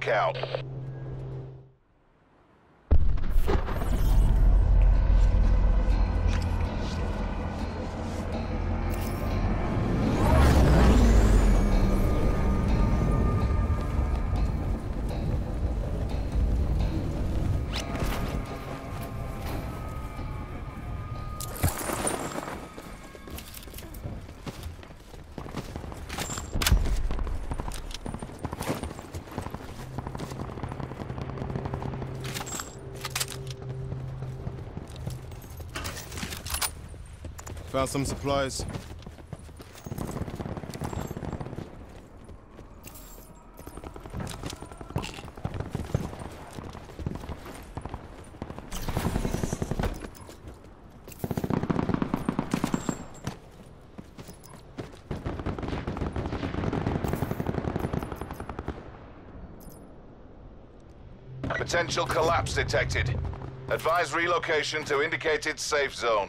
Blackout. Found some supplies. Potential collapse detected. Advise relocation to indicated safe zone.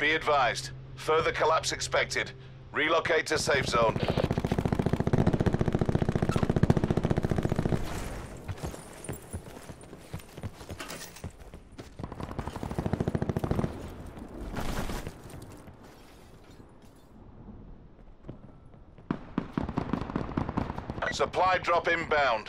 Be advised. Further collapse expected. Relocate to safe zone. Supply drop inbound.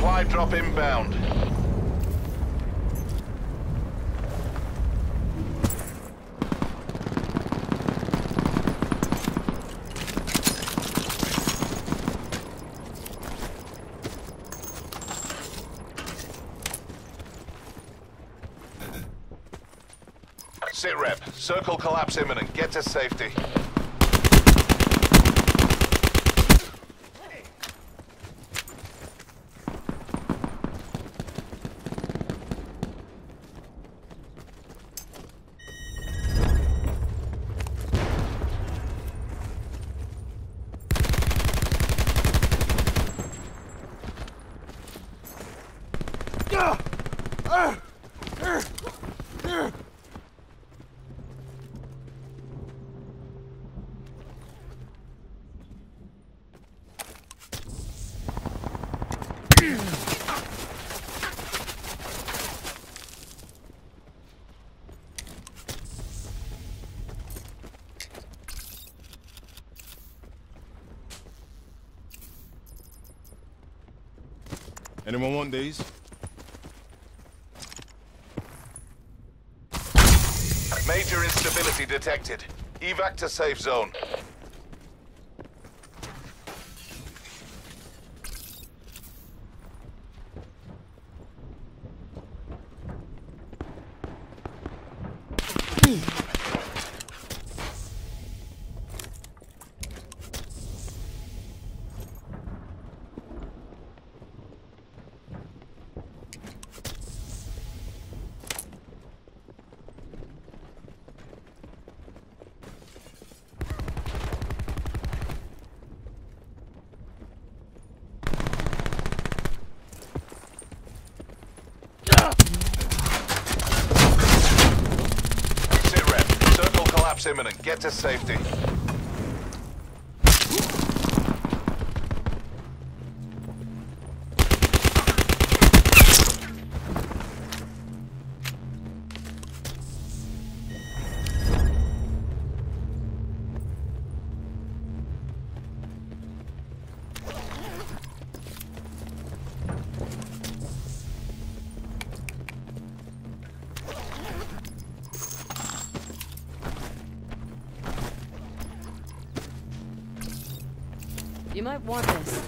Supply drop inbound. Sit rep. Circle collapse imminent. Get to safety. Anyone want these? Major instability detected. Evac to safe zone. Sit rep. Circle collapse imminent. Get to safety. You might want this.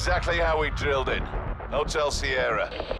Exactly how we drilled it. Hotel Sierra.